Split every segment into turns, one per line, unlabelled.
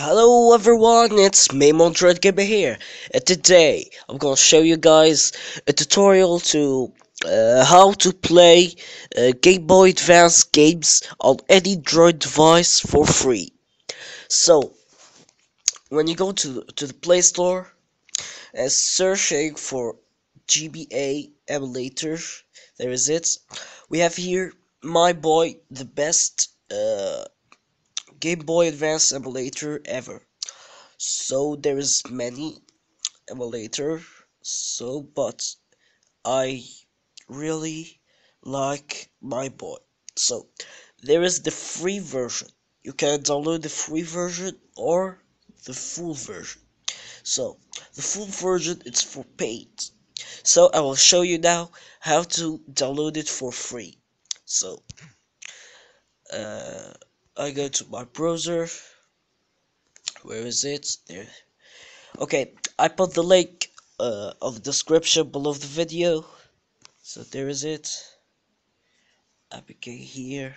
Hello everyone, it's Maymon Dread Gamer here, and today I'm gonna show you guys a tutorial to uh, how to play uh, Game Boy Advance games on any Droid device for free. So, when you go to to the Play Store and searching for GBA emulator, there is it. We have here My Boy, the best. Uh, Game Boy Advance emulator ever. So there is many emulator. So but I really like My Boy. So there is the free version. You can download the free version or the full version. So the full version is for paid. So I will show you now how to download it for free. So uh I go to my browser. Where is it? There. Okay, I put the link uh, of the description below the video. So there is it. APKHere.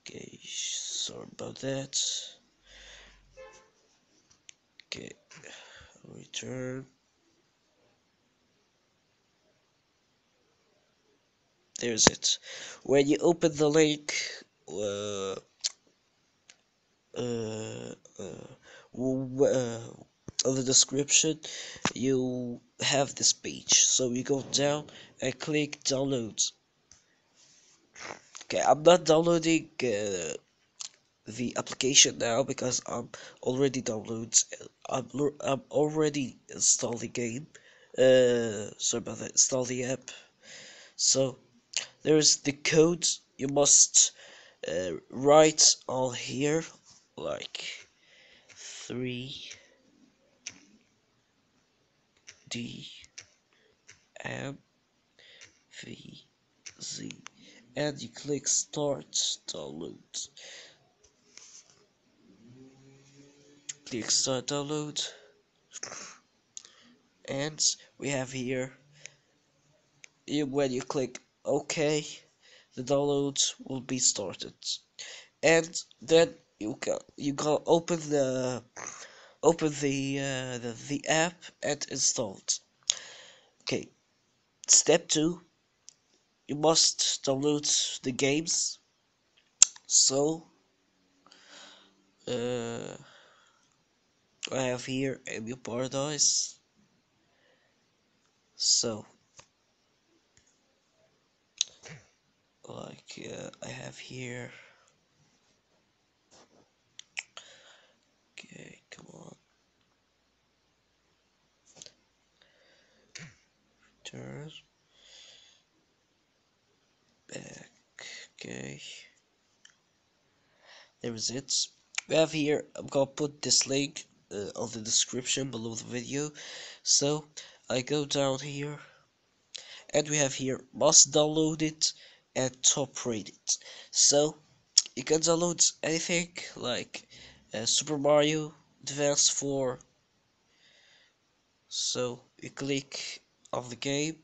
Okay, sorry about that. Okay, return. There's it. When you open the link, of the description you have this page so you go down and click download okay i'm not downloading uh, the application now because i'm already downloads i'm, I'm already installed the game uh sorry about that install the app. So there's the code you must uh, write all here like 3 D M V Z and you click start download click start download and we have here when you click OK the downloads will be started. And then you can you can open the open the uh, the, the app and install it. Okay. Step two you must download the games. So uh, I have here EmuParadise. So like uh, I have here. Okay come on. Turn. Back. Okay. There is it. We have here I'm gonna put this link uh, on the description below the video. So I go down here and we have here must download it and top rated. So you can download anything like uh, Super Mario Advance 4. So you click on the game,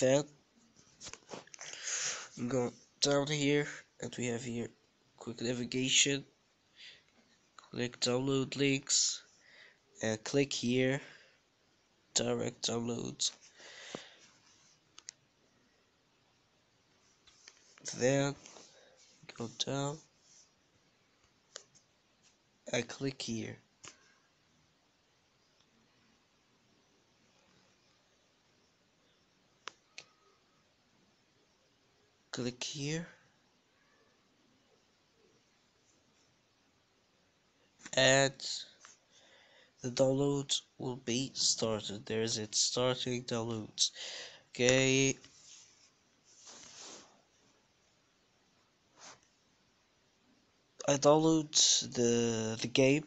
then go down here, and we have here quick navigation. Click download links, and click here, direct downloads. Then go down I click here. Click here. And the download will be started. There's it starting downloads. Okay I download the the game.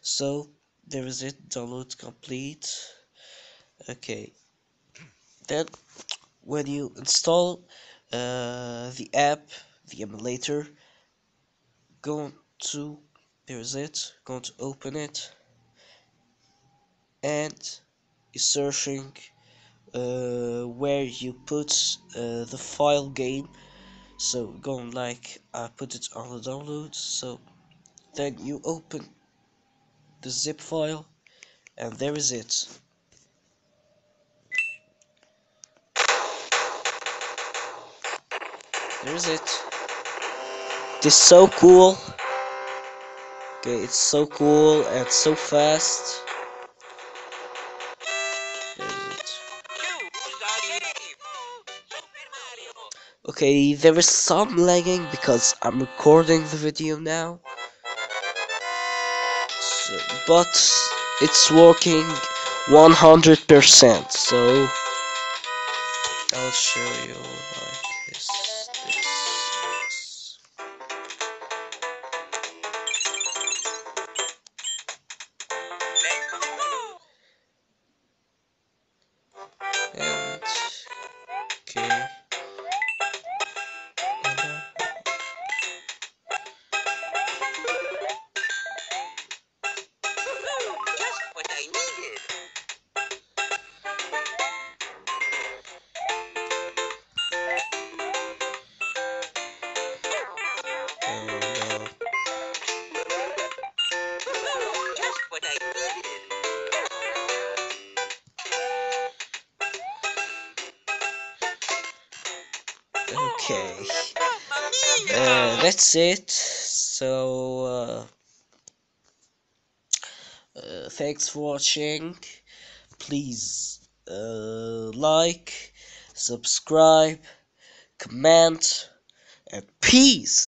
So there is it download complete. Okay. Then when you install uh, the app the emulator go to there is it going to open it. And you're searching uh, where you put uh, the file game so going like I put it on the download. So then you open the zip file and there is it. There's it. This is so cool. Okay it's so cool and so fast Okay, there is some lagging because I'm recording the video now. So, but it's working 100%, so I'll show you like this, okay. Uh, that's it. So, uh, uh, thanks for watching. Please uh, like, subscribe, comment, and peace.